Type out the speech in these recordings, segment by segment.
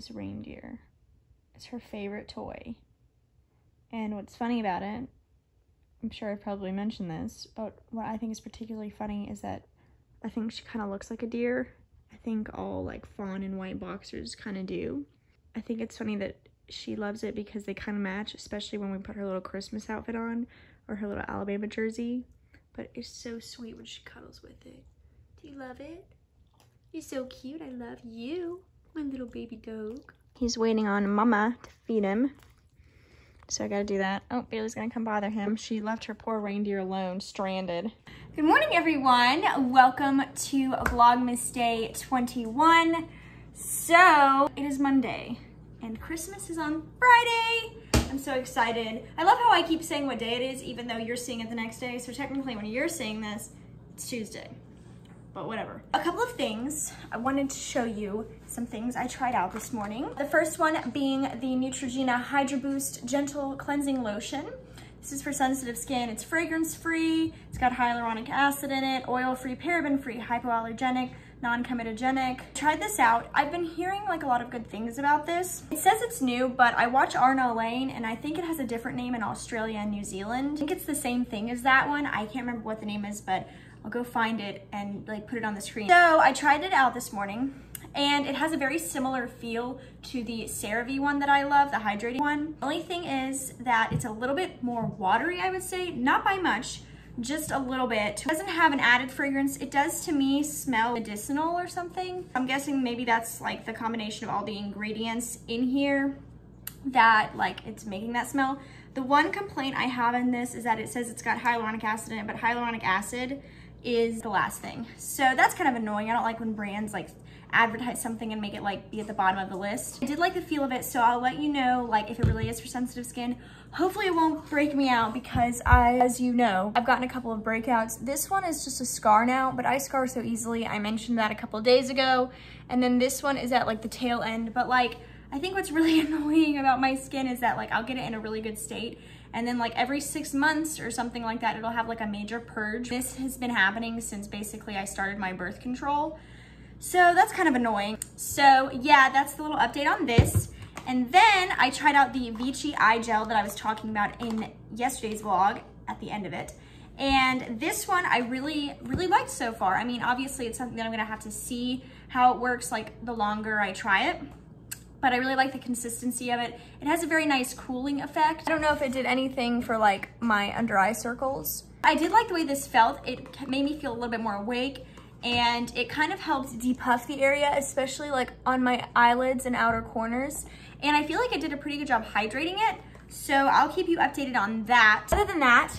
This reindeer. It's her favorite toy. And what's funny about it, I'm sure I've probably mentioned this, but what I think is particularly funny is that I think she kind of looks like a deer. I think all like fawn and white boxers kind of do. I think it's funny that she loves it because they kind of match, especially when we put her little Christmas outfit on or her little Alabama jersey. But it's so sweet when she cuddles with it. Do you love it? You're so cute. I love you, my little baby dog. He's waiting on mama to feed him. So I gotta do that. Oh, Bailey's gonna come bother him. She left her poor reindeer alone, stranded. Good morning, everyone. Welcome to Vlogmas Day 21. So, it is Monday, and Christmas is on Friday. I'm so excited. I love how I keep saying what day it is, even though you're seeing it the next day. So technically, when you're seeing this, it's Tuesday but whatever. A couple of things. I wanted to show you some things I tried out this morning. The first one being the Neutrogena Hydro Boost Gentle Cleansing Lotion. This is for sensitive skin. It's fragrance-free. It's got hyaluronic acid in it, oil-free, paraben-free, hypoallergenic, non-comedogenic. Tried this out. I've been hearing like a lot of good things about this. It says it's new, but I watch Arno Lane and I think it has a different name in Australia and New Zealand. I think it's the same thing as that one. I can't remember what the name is, but I'll go find it and like put it on the screen. So I tried it out this morning and it has a very similar feel to the CeraVe one that I love, the hydrating one. The only thing is that it's a little bit more watery, I would say, not by much, just a little bit. It doesn't have an added fragrance. It does to me smell medicinal or something. I'm guessing maybe that's like the combination of all the ingredients in here that like it's making that smell. The one complaint I have in this is that it says it's got hyaluronic acid in it, but hyaluronic acid is the last thing. So that's kind of annoying. I don't like when brands like advertise something and make it like be at the bottom of the list. I did like the feel of it, so I'll let you know like if it really is for sensitive skin. Hopefully it won't break me out because I, as you know, I've gotten a couple of breakouts. This one is just a scar now, but I scar so easily. I mentioned that a couple days ago. And then this one is at like the tail end, but like, I think what's really annoying about my skin is that like I'll get it in a really good state and then like every six months or something like that, it'll have like a major purge. This has been happening since basically I started my birth control. So that's kind of annoying. So yeah, that's the little update on this. And then I tried out the Vichy eye gel that I was talking about in yesterday's vlog at the end of it. And this one I really, really liked so far. I mean, obviously it's something that I'm gonna have to see how it works like the longer I try it but I really like the consistency of it. It has a very nice cooling effect. I don't know if it did anything for like my under eye circles. I did like the way this felt. It made me feel a little bit more awake and it kind of helped depuff the area, especially like on my eyelids and outer corners. And I feel like it did a pretty good job hydrating it. So I'll keep you updated on that. Other than that,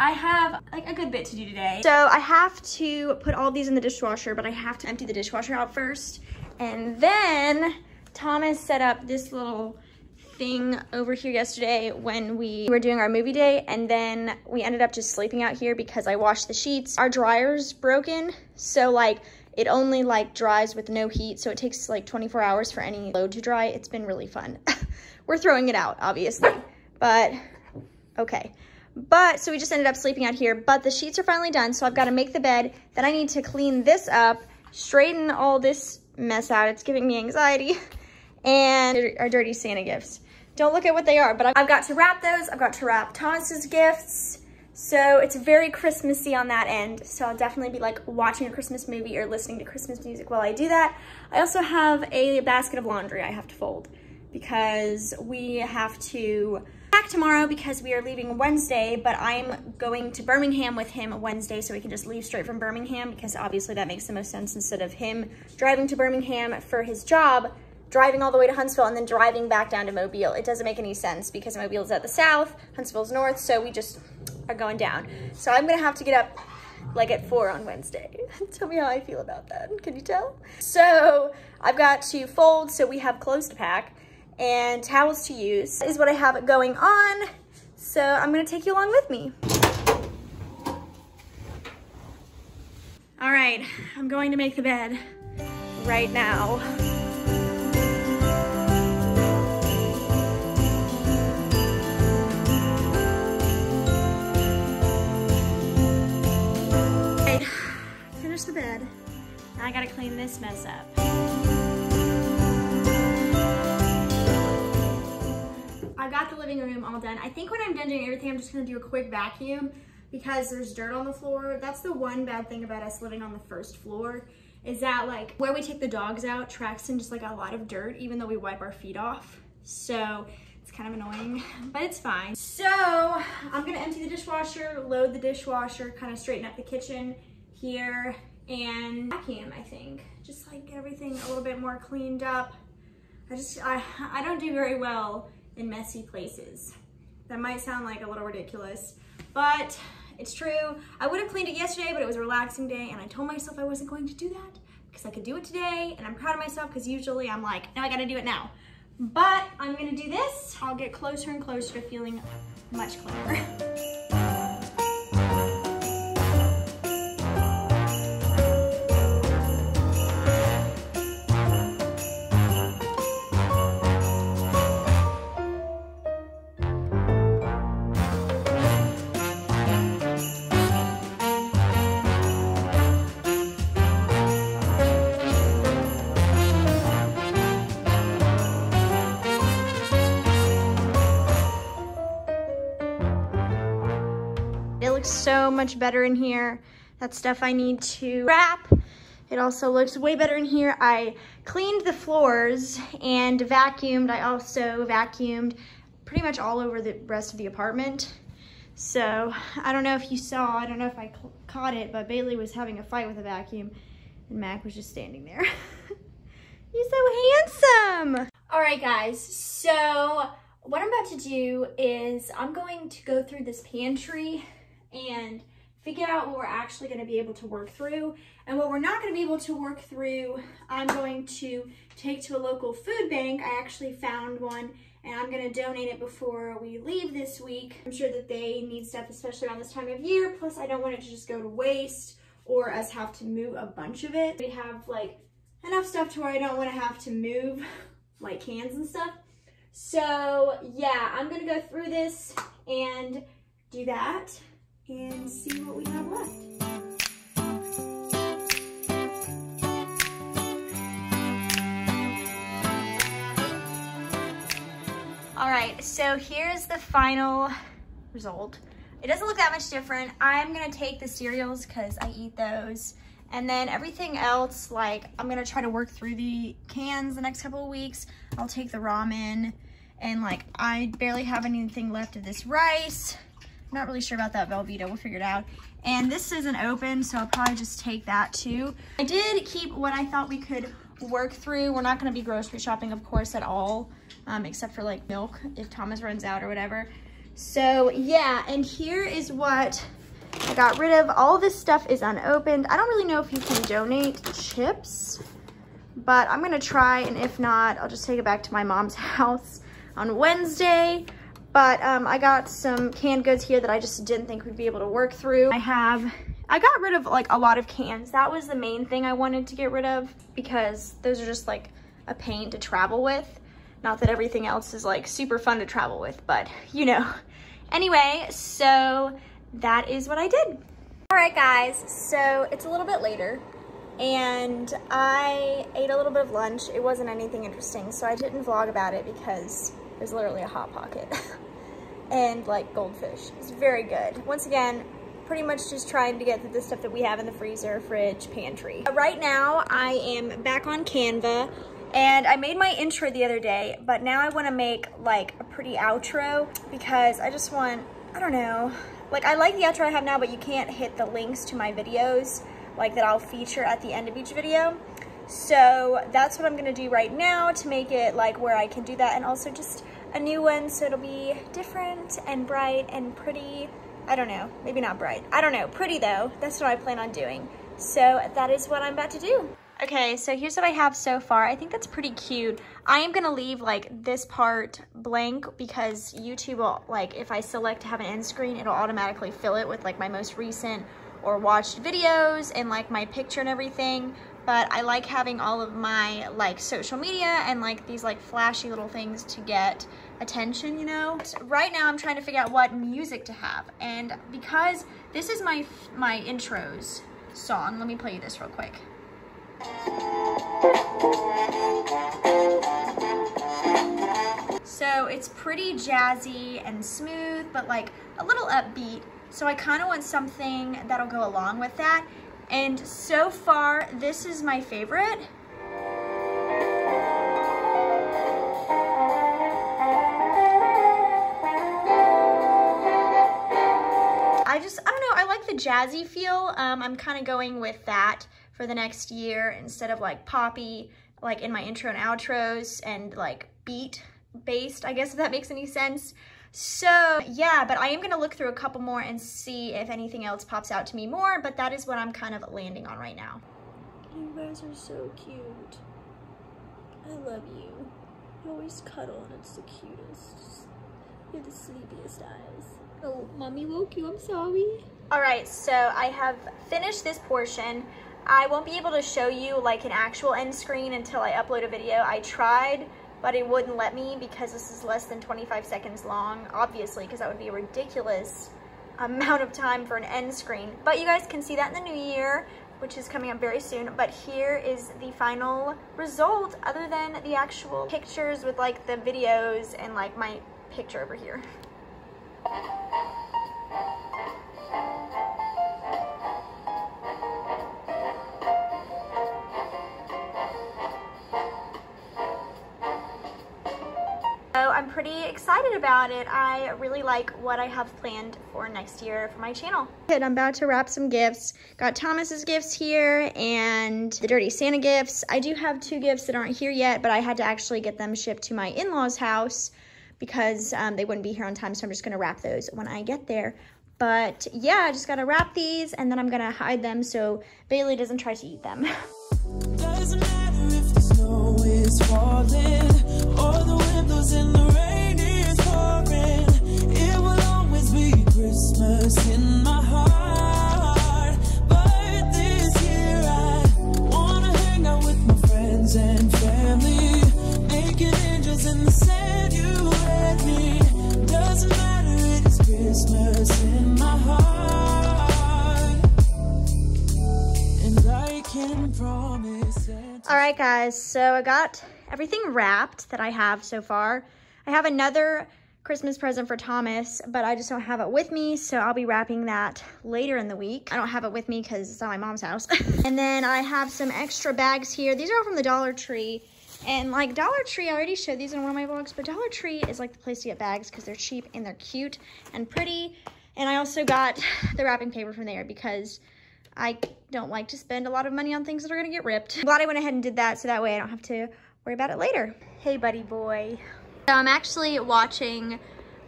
I have like a good bit to do today. So I have to put all these in the dishwasher, but I have to empty the dishwasher out first. And then Thomas set up this little thing over here yesterday when we were doing our movie day and then we ended up just sleeping out here because I washed the sheets. Our dryer's broken, so like it only like dries with no heat, so it takes like 24 hours for any load to dry. It's been really fun. we're throwing it out, obviously, but okay. But, so we just ended up sleeping out here, but the sheets are finally done, so I've got to make the bed. Then I need to clean this up, straighten all this mess out. It's giving me anxiety. and our dirty Santa gifts. Don't look at what they are, but I've got to wrap those. I've got to wrap Thomas's gifts. So it's very Christmassy on that end. So I'll definitely be like watching a Christmas movie or listening to Christmas music while I do that. I also have a basket of laundry I have to fold because we have to back tomorrow because we are leaving Wednesday, but I'm going to Birmingham with him Wednesday so we can just leave straight from Birmingham because obviously that makes the most sense instead of him driving to Birmingham for his job driving all the way to Huntsville and then driving back down to Mobile. It doesn't make any sense because Mobile's at the south, Huntsville's north, so we just are going down. So I'm gonna have to get up like at four on Wednesday. tell me how I feel about that, can you tell? So I've got to fold, so we have clothes to pack and towels to use is what I have going on. So I'm gonna take you along with me. All right, I'm going to make the bed right now. Gotta clean this mess up. I got the living room all done. I think when I'm done doing everything, I'm just gonna do a quick vacuum because there's dirt on the floor. That's the one bad thing about us living on the first floor is that like where we take the dogs out, tracks in just like a lot of dirt even though we wipe our feet off. So it's kind of annoying, but it's fine. So I'm gonna empty the dishwasher, load the dishwasher, kind of straighten up the kitchen here and vacuum, I think. Just like get everything a little bit more cleaned up. I just, I, I don't do very well in messy places. That might sound like a little ridiculous, but it's true. I would have cleaned it yesterday, but it was a relaxing day, and I told myself I wasn't going to do that because I could do it today, and I'm proud of myself because usually I'm like, no, I gotta do it now. But I'm gonna do this. I'll get closer and closer to feeling much cleaner. much better in here. That stuff I need to wrap. It also looks way better in here. I cleaned the floors and vacuumed. I also vacuumed pretty much all over the rest of the apartment. So I don't know if you saw, I don't know if I caught it, but Bailey was having a fight with a vacuum and Mac was just standing there. He's so handsome. All right, guys, so what I'm about to do is I'm going to go through this pantry and figure out what we're actually going to be able to work through. And what we're not going to be able to work through, I'm going to take to a local food bank. I actually found one and I'm going to donate it before we leave this week. I'm sure that they need stuff, especially around this time of year. Plus, I don't want it to just go to waste or us have to move a bunch of it. We have like enough stuff to where I don't want to have to move like cans and stuff. So yeah, I'm going to go through this and do that and see what we have left. All right, so here's the final result. It doesn't look that much different. I'm gonna take the cereals because I eat those. And then everything else, like I'm gonna try to work through the cans the next couple of weeks. I'll take the ramen and like I barely have anything left of this rice not really sure about that Velveeta. We'll figure it out. And this isn't open, so I'll probably just take that too. I did keep what I thought we could work through. We're not gonna be grocery shopping, of course, at all, um, except for like milk if Thomas runs out or whatever. So yeah, and here is what I got rid of. All this stuff is unopened. I don't really know if you can donate chips, but I'm gonna try, and if not, I'll just take it back to my mom's house on Wednesday. But um, I got some canned goods here that I just didn't think we'd be able to work through. I have, I got rid of like a lot of cans. That was the main thing I wanted to get rid of because those are just like a pain to travel with. Not that everything else is like super fun to travel with, but you know. Anyway, so that is what I did. All right, guys, so it's a little bit later and I ate a little bit of lunch. It wasn't anything interesting, so I didn't vlog about it because was literally a Hot Pocket. and like goldfish. It's very good. Once again, pretty much just trying to get the stuff that we have in the freezer, fridge, pantry. Uh, right now, I am back on Canva and I made my intro the other day, but now I wanna make like a pretty outro because I just want, I don't know, like I like the outro I have now, but you can't hit the links to my videos like that I'll feature at the end of each video. So that's what I'm gonna do right now to make it like where I can do that and also just a new one so it'll be different and bright and pretty. I don't know, maybe not bright. I don't know, pretty though. That's what I plan on doing. So that is what I'm about to do. Okay, so here's what I have so far. I think that's pretty cute. I am gonna leave like this part blank because YouTube will, like if I select to have an end screen, it'll automatically fill it with like my most recent or watched videos and like my picture and everything but I like having all of my like social media and like these like flashy little things to get attention, you know? Right now I'm trying to figure out what music to have and because this is my my intros song, let me play you this real quick. So it's pretty jazzy and smooth, but like a little upbeat. So I kind of want something that'll go along with that. And so far, this is my favorite. The jazzy feel. Um, I'm kind of going with that for the next year instead of like poppy, like in my intro and outros and like beat based, I guess if that makes any sense. So yeah, but I am gonna look through a couple more and see if anything else pops out to me more, but that is what I'm kind of landing on right now. You guys are so cute. I love you. You always cuddle and it's the cutest. You have the sleepiest eyes. Oh, mommy woke you, I'm sorry. All right, so I have finished this portion. I won't be able to show you like an actual end screen until I upload a video. I tried, but it wouldn't let me because this is less than 25 seconds long, obviously, because that would be a ridiculous amount of time for an end screen. But you guys can see that in the new year, which is coming up very soon. But here is the final result, other than the actual pictures with like the videos and like my picture over here. Excited about it. I really like what I have planned for next year for my channel. I'm about to wrap some gifts. Got Thomas's gifts here and the Dirty Santa gifts. I do have two gifts that aren't here yet, but I had to actually get them shipped to my in-laws house because um, they wouldn't be here on time, so I'm just gonna wrap those when I get there. But yeah, I just gotta wrap these and then I'm gonna hide them so Bailey doesn't try to eat them. Doesn't matter if the snow is falling or the windows in the rain All right, guys. So I got everything wrapped that I have so far. I have another Christmas present for Thomas, but I just don't have it with me, so I'll be wrapping that later in the week. I don't have it with me because it's at my mom's house. and then I have some extra bags here. These are all from the Dollar Tree. And like Dollar Tree, I already showed these in one of my vlogs, but Dollar Tree is like the place to get bags because they're cheap and they're cute and pretty. And I also got the wrapping paper from there because I don't like to spend a lot of money on things that are gonna get ripped. I'm glad I went ahead and did that so that way I don't have to worry about it later. Hey, buddy boy. So I'm actually watching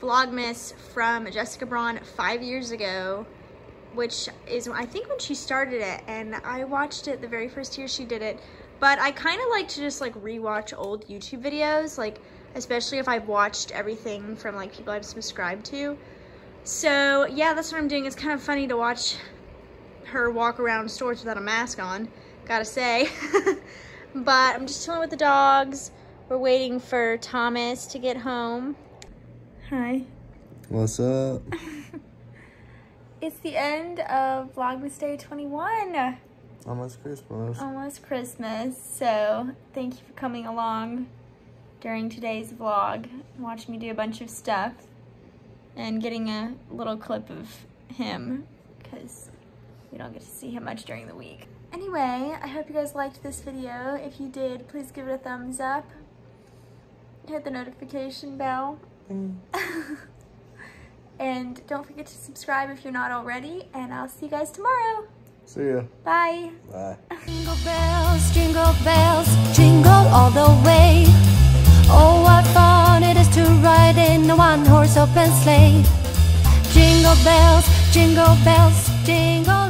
Vlogmas from Jessica Braun five years ago, which is, I think when she started it, and I watched it the very first year she did it, but I kind of like to just like rewatch old YouTube videos, like especially if I've watched everything from like people I've subscribed to. So yeah, that's what I'm doing. It's kind of funny to watch her walk around stores without a mask on, gotta say. but I'm just chilling with the dogs. We're waiting for Thomas to get home. Hi. What's up? it's the end of Vlogmas Day 21. Almost Christmas. Almost Christmas. So thank you for coming along during today's vlog, watching me do a bunch of stuff and getting a little clip of him because we don't get to see him much during the week. Anyway, I hope you guys liked this video. If you did, please give it a thumbs up. Hit the notification bell. Mm. and don't forget to subscribe if you're not already. And I'll see you guys tomorrow. See ya. Bye. Bye. Jingle bells, jingle bells, jingle all the way. Oh, what fun it is to ride in a one-horse open sleigh. Jingle bells, jingle bells, jingle all the way.